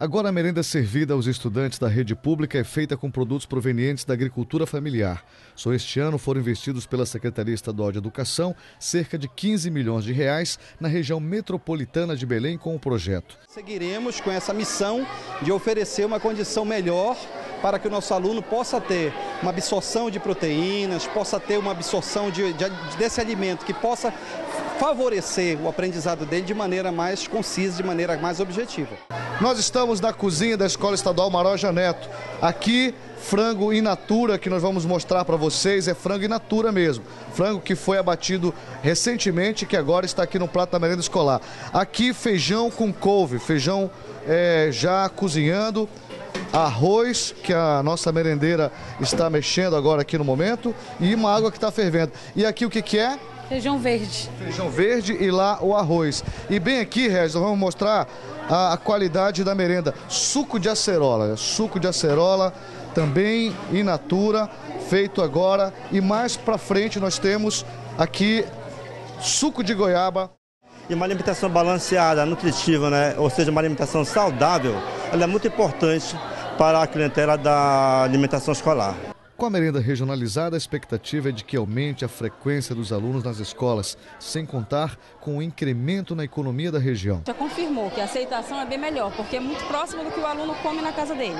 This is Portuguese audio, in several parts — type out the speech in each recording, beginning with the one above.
Agora a merenda servida aos estudantes da rede pública é feita com produtos provenientes da agricultura familiar. Só este ano foram investidos pela Secretaria Estadual de Educação cerca de 15 milhões de reais na região metropolitana de Belém com o projeto. Seguiremos com essa missão de oferecer uma condição melhor para que o nosso aluno possa ter uma absorção de proteínas, possa ter uma absorção de, de, desse alimento que possa favorecer o aprendizado dele de maneira mais concisa, de maneira mais objetiva. Nós estamos na cozinha da Escola Estadual Maroja Neto. Aqui, frango in natura que nós vamos mostrar para vocês, é frango in natura mesmo. Frango que foi abatido recentemente, que agora está aqui no prato da merenda escolar. Aqui, feijão com couve, feijão é, já cozinhando arroz, que a nossa merendeira está mexendo agora aqui no momento, e uma água que está fervendo. E aqui o que, que é? Feijão verde. Feijão verde e lá o arroz. E bem aqui, Regis, nós vamos mostrar a, a qualidade da merenda. Suco de acerola, suco de acerola também in natura, feito agora. E mais para frente nós temos aqui suco de goiaba. E uma alimentação balanceada, nutritiva, né? ou seja, uma alimentação saudável, ela é muito importante para a clientela da alimentação escolar. Com a merenda regionalizada, a expectativa é de que aumente a frequência dos alunos nas escolas, sem contar com o incremento na economia da região. Já confirmou que a aceitação é bem melhor, porque é muito próximo do que o aluno come na casa dele.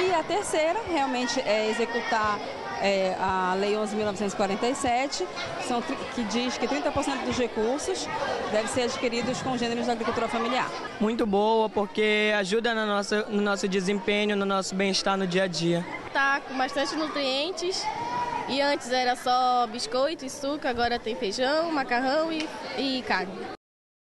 E a terceira, realmente, é executar é, a Lei 11.947, que diz que 30% dos recursos devem ser adquiridos com gêneros da agricultura familiar. Muito boa, porque ajuda no nosso, no nosso desempenho, no nosso bem-estar no dia a dia. Tá com bastante nutrientes. E antes era só biscoito e suco, agora tem feijão, macarrão e, e carne.